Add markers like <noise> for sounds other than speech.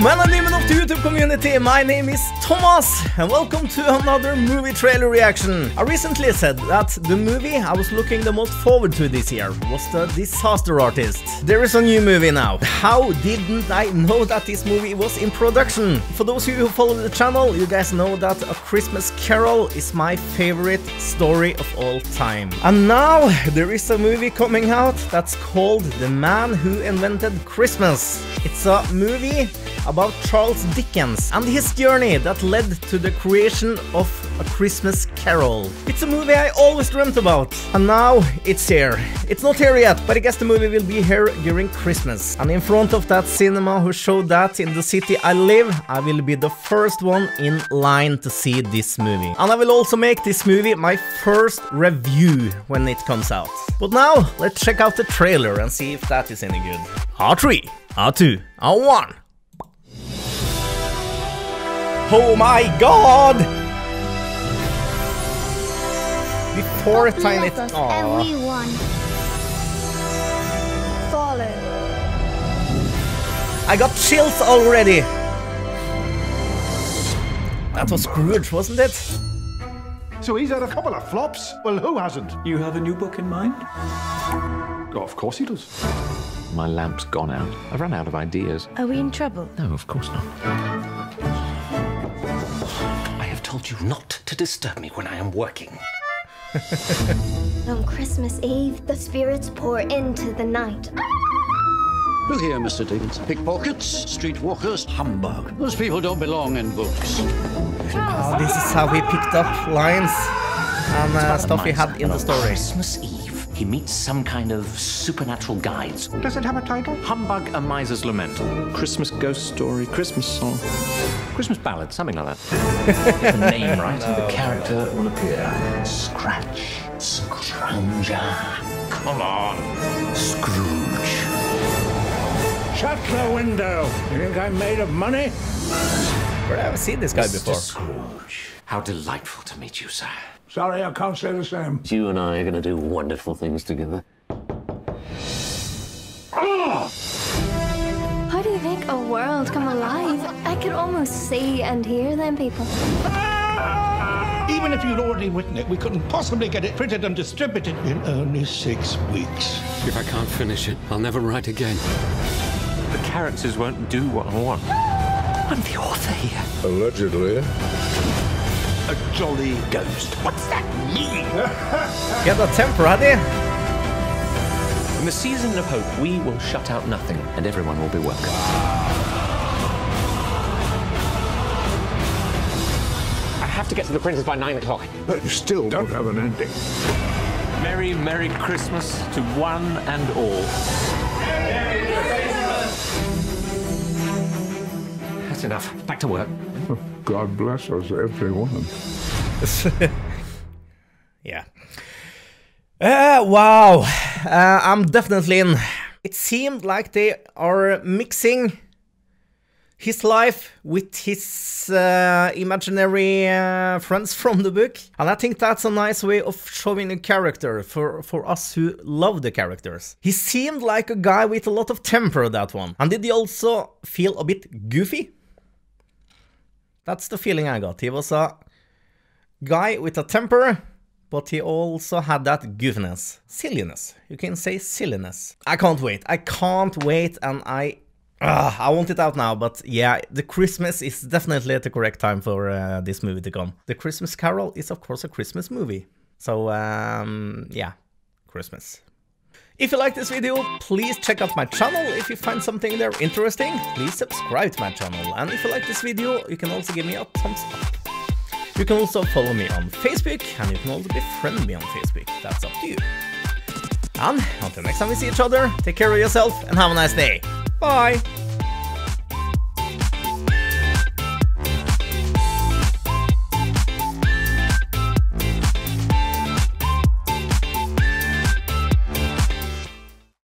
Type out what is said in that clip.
Melanie no my name is Thomas, and welcome to another movie trailer reaction. I recently said that the movie I was looking the most forward to this year was The Disaster Artist. There is a new movie now. How didn't I know that this movie was in production? For those of you who follow the channel, you guys know that A Christmas Carol is my favorite story of all time. And now there is a movie coming out that's called The Man Who Invented Christmas. It's a movie about Charles Dickens and his journey that led to the creation of A Christmas Carol. It's a movie I always dreamt about, and now it's here. It's not here yet, but I guess the movie will be here during Christmas. And in front of that cinema who showed that in the city I live, I will be the first one in line to see this movie. And I will also make this movie my first review when it comes out. But now, let's check out the trailer and see if that is any good. R3, R2, R1. Oh my god! Before God Tiny... love us, and Aww. we. Follow. I got chills already! That was Scrooge, wasn't it? So he's had a couple of flops? Well, who hasn't? You have a new book in mind? Oh, of course he does. My lamp's gone out. I've run out of ideas. Are we in trouble? No, of course not. I have told you not to disturb me when I am working. <laughs> On Christmas Eve, the spirits pour into the night. Look here, Mr. Dickens. Pickpockets, streetwalkers, humbug. Those people don't belong in books. Oh, this is how he picked up lines and uh, stuff he miser, had in the story. Christmas Eve, he meets some kind of supernatural guides. Does it have a title? Humbug, a miser's lament. Christmas ghost story, Christmas song. Christmas ballad, something like that. Get the name right, and the character will appear. Scratch. Scrounger. Come on. Scrooge. Shut the window. You think I'm made of money? I've I seen this guy Mr. before? Scrooge. How delightful to meet you, sir. Sorry, I can't say the same. You and I are going to do wonderful things together. How do you make a world come alive? I could almost see and hear them people. Even if you'd already written it, we couldn't possibly get it printed and distributed in only six weeks. If I can't finish it, I'll never write again. The characters won't do what I want. I'm the author here. Allegedly. A jolly ghost. What's that mean? Get the temp ready! In the season of hope, we will shut out nothing, and everyone will be welcome. I have to get to the princess by nine o'clock. But you still don't have an ending. Merry, Merry Christmas to one and all. That's enough. Back to work. God bless us, everyone. <laughs> Yeah. Uh, wow. Uh, I'm definitely in. It seemed like they are mixing his life with his uh, imaginary uh, friends from the book. And I think that's a nice way of showing a character for, for us who love the characters. He seemed like a guy with a lot of temper, that one. And did he also feel a bit goofy? That's the feeling I got. He was a guy with a temper, but he also had that goofiness. Silliness. You can say silliness. I can't wait. I can't wait, and I. Ugh, I want it out now, but yeah, the Christmas is definitely at the correct time for uh, this movie to come. The Christmas Carol is, of course, a Christmas movie. So, um, yeah, Christmas. If you like this video, please check out my channel. If you find something there interesting, please subscribe to my channel. And if you like this video, you can also give me a thumbs up. You can also follow me on Facebook, and you can also befriend me on Facebook. That's up to you. And until next time we see each other, take care of yourself and have a nice day. Bye!